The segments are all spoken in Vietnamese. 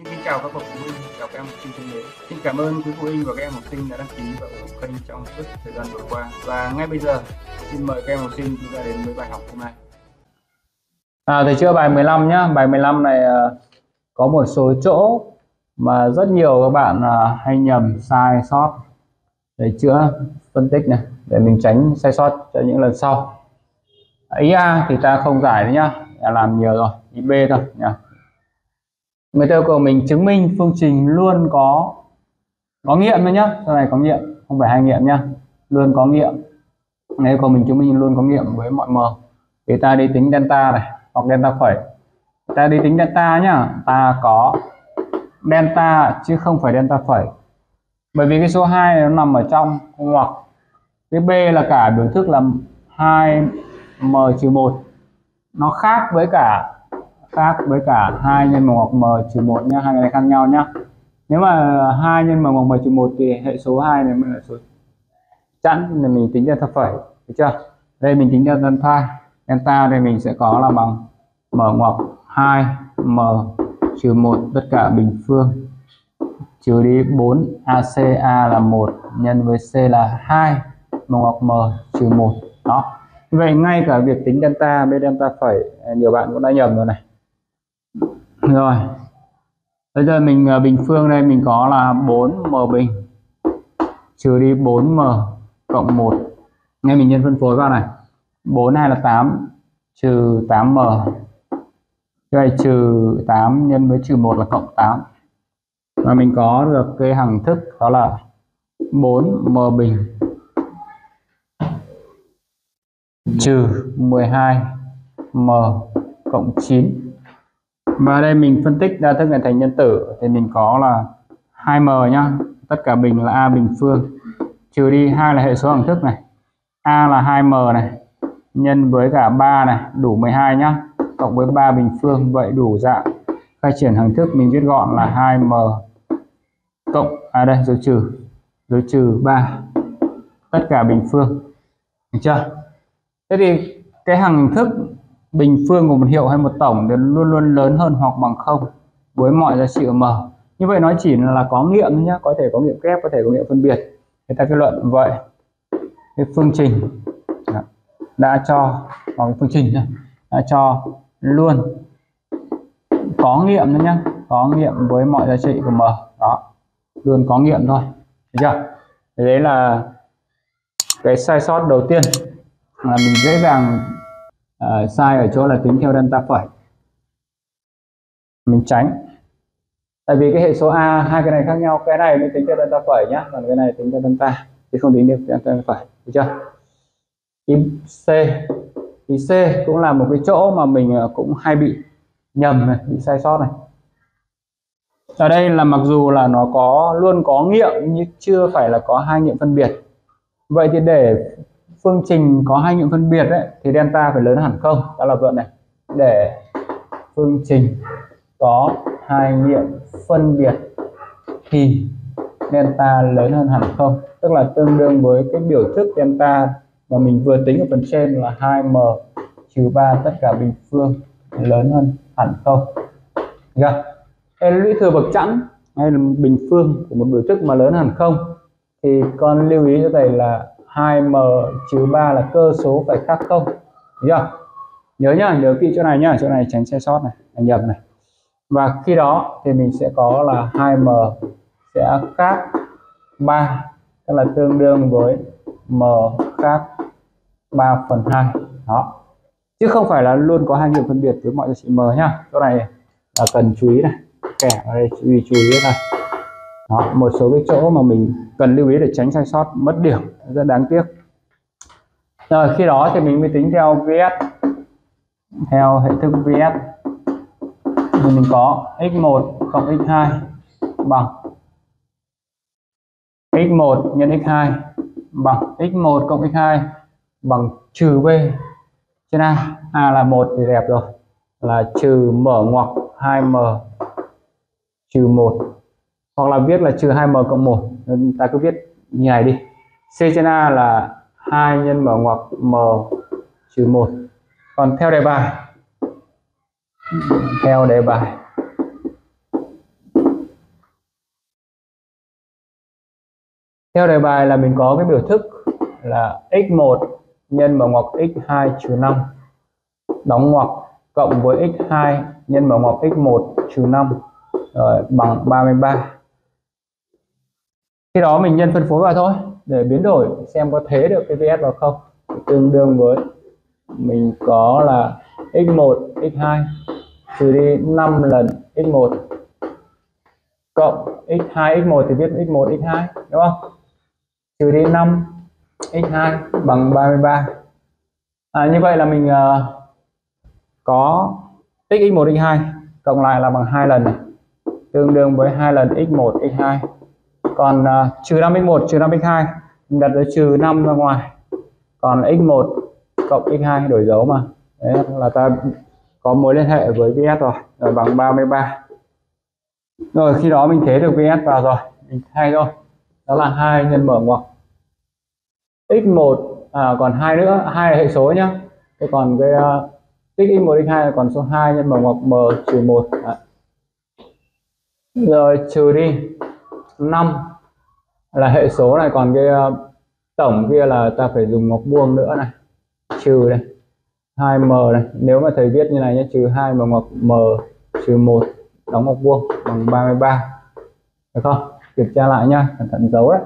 Xin kính chào các bậc phụ huynh, chào các em học sinh thân mến. Xin cảm ơn quý phụ huynh và các em học sinh đã đăng ký và ủng hộ kênh trong suốt thời gian vừa qua. Và ngay bây giờ, xin mời các em học sinh chúng ta đến với bài học hôm nay. À, thầy chưa bài 15 nhá. Bài 15 này à, có một số chỗ mà rất nhiều các bạn à, hay nhầm sai sót để chữa phân tích này để mình tránh sai sót cho những lần sau. À, ý A thì ta không giải nữa nhá, đã làm nhiều rồi. Ý B thôi nhá người ta yêu cầu mình chứng minh phương trình luôn có có nghiệm thôi nhá. Sau này có nghiệm, không phải hai nghiệm nhá. Luôn có nghiệm. Nếu cầu mình chứng minh luôn có nghiệm với mọi m, thì ta đi tính delta này, hoặc delta phẩy. Ta đi tính delta nhá. Ta có delta, chứ không phải delta phẩy. Bởi vì cái số 2 này nó nằm ở trong ngoặc cái b là cả biểu thức là 2 m trừ 1 nó khác với cả khác với cả 2 nhân bằng ngoặc m trừ 1 nhá, hai cái này khác nhau nhá. Nếu mà 2 nhân bằng ngoặc m trừ 1 thì hệ số 2 này mới là số chẵn là mình tính ra thập phẩy, được chưa? Đây mình tính ra delta delta đây mình sẽ có là bằng m ngoặc 2 m trừ 1 tất cả bình phương, trừ đi 4 ACA là 1 nhân với C là 2 m ngoặc m trừ 1 đó. Vậy ngay cả việc tính delta bên delta phẩy, nhiều bạn cũng đã nhầm rồi này rồi. Bây giờ mình à, bình phương đây, mình có là 4m bình. Trừ đi 4m cộng 1 ngay mình nhân phân phối vào này. 4 này là 8 trừ 8m đây trừ 8 nhân với trừ 1 là cộng 8 và mình có được cái hằng thức đó là 4m bình. Trừ 12m cộng 9 và đây mình phân tích đa thức này thành nhân tử. Thì mình có là 2m nhá. Tất cả bình là a, bình phương. Trừ đi hai là hệ số hằng thức này. A là 2m này. Nhân với cả 3 này, đủ 12 nhá. Cộng với 3 bình phương, vậy đủ dạng khai triển hằng thức. Mình viết gọn là 2m cộng à đây dấu trừ dấu trừ 3 tất cả bình phương. Được chưa? Thế thì cái hằng thức bình phương của một hiệu hay một tổng thì luôn luôn lớn hơn hoặc bằng không, với mọi giá trị m như vậy nó chỉ là có nghiệm thôi nhé có thể có nghiệm kép, có thể có nghiệm phân biệt. Người ta kết luận vậy. Cái phương trình đã cho, hoặc phương trình đã cho luôn có nghiệm nữa nhá, có nghiệm với mọi giá trị của m đó, luôn có nghiệm thôi. Được chưa? Thì đấy là cái sai sót đầu tiên, là mình dễ dàng uh, sai ở chỗ là tính theo delta phẩy. Mình tránh. Tại vì cái hệ số a hai cái này khác nhau. Cái này mới tính theo delta phẩy nhá còn cái này tính theo delta thì không tính theo delta phẩy. Được chưa? Ý c. Ý c cũng là một cái chỗ mà mình ờ, cũng hay bị nhầm này bị sai sót này. Ở đây là mặc dù là nó có luôn có nghiệm nhưng chưa phải là có hai nghiệm phân biệt. Vậy thì để phương trình có hai nghiệm phân biệt ấy, thì delta phải lớn hẳn không? Đó là vượt này. Để phương trình có hai nghiệm phân biệt thì delta lớn hơn hẳn không? Tức là tương đương với cái biểu thức delta mà mình vừa tính ở phần trên là 2m trừ 3 tất cả bình phương lớn hơn hẳn không? Chưa? Đây lũy thừa bậc chẵn hay là bình phương của một biểu thức mà lớn hẳn không? Thì con lưu ý cho thầy là 2m trừ 3 là cơ số phải khác không Được chưa? Nhớ nhá, nhớ kỹ chỗ này nhá, chỗ này tránh sai sót này, anh nhầm này. Và khi đó thì mình sẽ có là 2m sẽ khác 3, tức là tương đương với m khác 3 phần 2. Đó. Chứ không phải là luôn có hai nghiệm phân biệt với mọi giá trị m nhá. Chỗ này là cần chú ý này. Kẻ ở đây chú ý chú ý này. Đó, một số cái chỗ mà mình cần lưu ý để tránh sai sót mất điểm rất đáng tiếc. Rồi khi đó thì mình mới tính theo VS theo hệ thức VS thì mình có x1 cộng x2 bằng x1 nhân x2 bằng x1 cộng x2 bằng trừ b trên a. A là một thì đẹp rồi là trừ mở ngoặc 2m trừ 1 hoặc là viết là trừ 2m cộng 1 ta cứ viết như này đi. C trên A là 2 nhân mở ngoặc m trừ 1 còn theo đề bài. Theo đề bài. Theo đề bài là mình có cái biểu thức là x1 nhân mở ngoặc x2 trừ 5 đóng ngoặc cộng với x2 nhân mở ngoặc x1 trừ 5 rồi, bằng 33 khi đó mình nhân phân phối vào thôi để biến đổi xem có thế được cái VS vào không. Tương đương với mình có là x1 x2 trừ đi 5 lần x1 cộng x2 x1 thì viết x1 x2 đúng không? Trừ đi 5 x2 bằng 33 à, như vậy là mình uh, có x x1 x2 cộng lại là bằng hai lần này. Tương đương với hai lần x1 x2 còn uh, trừ 5 x1 trừ 5 x2 mình đặt dấu trừ 5 ra ngoài. Còn x1 cộng x2 đổi dấu mà. Đấy là ta có mối liên hệ với VS rồi rồi bằng 33 rồi khi đó mình thế được VS vào rồi mình thay thôi. Đó là 2 nhân mở ngoặc. X1 à, còn hai nữa hai là hệ số nhá. Thế còn cái uh, x1 x2 là còn số 2 nhân mở ngoặc m trừ 1 à. rồi trừ đi. 5 là hệ số này, còn cái ờ, tổng kia là ta phải dùng ngoặc vuông nữa này. Trừ này 2m này. Nếu mà thầy viết như này nhé, trừ 2 mà ngoặc m, trừ 1 đóng ngoặc vuông bằng 33 được không? Kiểm tra lại nhá, cẩn thận dấu đấy.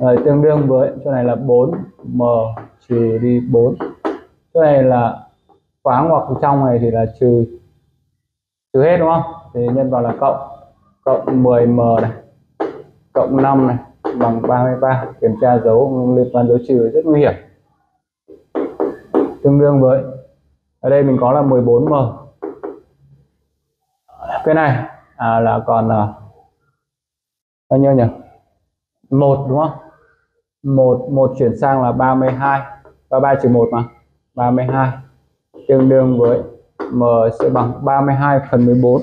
Rồi tương đương với, chỗ này là 4m trừ đi 4 chỗ này là khóa ngoặc trong này thì là trừ trừ hết đúng không? Thì nhân vào là cộng cộng 10m này, cộng 5 này bằng 33 kiểm tra dấu liên quan dấu trừ rất nguy hiểm. Tương đương với ở đây mình có là 14m cái này à, là còn à, bao nhiêu nhỉ? Một đúng không? Một một chuyển sang là 32 33 trừ 1 mà 32 tương đương với m sẽ bằng 32 phần 14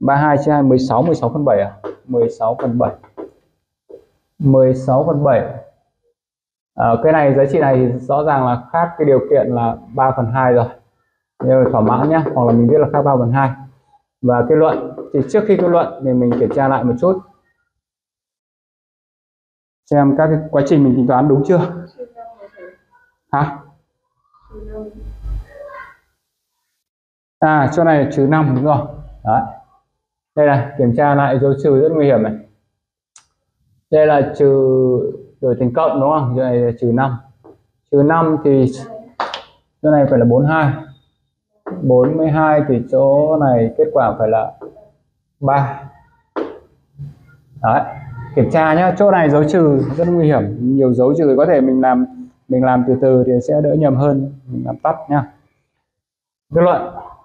32 chia 2 16 16 phần 7 à? 16 phần 7 16 phần 7 à, ờ, cái này giá trị này thì rõ ràng là khác cái điều kiện là 3 phần 2 rồi. Nhưng thỏa mãn nhé hoặc là mình biết là khác 3 phần 2 và kết luận thì trước khi kết luận thì mình kiểm tra lại một chút. Xem các cái quá trình mình tính toán đúng chưa? Hả? À chỗ này trừ 5 đúng rồi. Đấy. Đây này kiểm tra lại dấu trừ rất nguy hiểm này đây là trừ đổi thành cộng, đúng không? Chỗ này là trừ 5 trừ 5 thì chỗ này phải là 42 42 thì chỗ này kết quả phải là 3 đấy, kiểm tra nhá. Chỗ này dấu trừ rất nguy hiểm. Nhiều dấu trừ có thể mình làm mình làm từ từ thì sẽ đỡ nhầm hơn. Mình làm tắt nhá. Kết luận.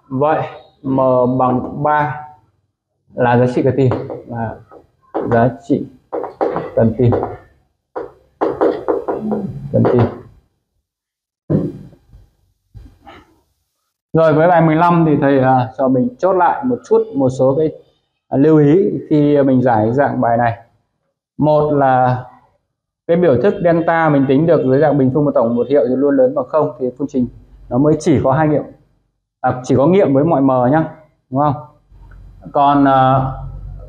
Vậy, m bằng 3 là giá trị cần tìm là giá trị cần tìm cần tìm rồi với bài 15 thì thầy uh, cho mình chốt lại một chút một số cái uh, lưu ý khi mình giải dạng bài này. Một là cái biểu thức delta mình tính được dưới dạng bình phương một tổng một hiệu thì luôn lớn bằng không thì phương trình nó mới chỉ có hai nghiệm. À, chỉ có nghiệm với mọi m nhá đúng không? Còn à,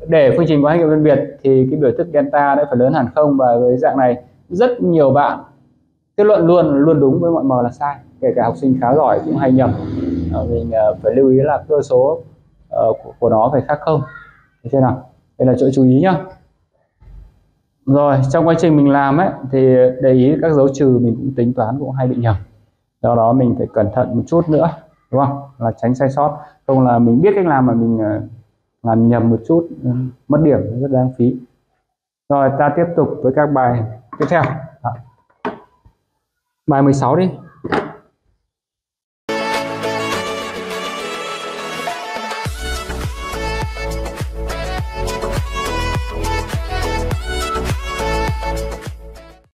để phương trình có hai nghiệm phân biệt thì cái biểu thức delta đã phải lớn hẳn không? Và với dạng này rất nhiều bạn kết luận luôn luôn đúng với mọi m là sai kể cả học sinh khá giỏi cũng hay nhầm. Ờ, mình ờ, phải lưu ý là cơ số ờ, của, nó phải khác không? Thế thế nào? Đây là chỗ chú ý nhá. Rồi trong quá trình mình làm ấy thì để ý các dấu trừ mình cũng tính toán cũng hay bị nhầm. Do đó mình phải cẩn thận một chút nữa đúng không? Là tránh sai sót. Không là mình biết cách làm mà mình làm nhầm một chút ừ, mất điểm rất đáng phí. Rồi, ta tiếp tục với các bài tiếp theo. Bài 16 đi.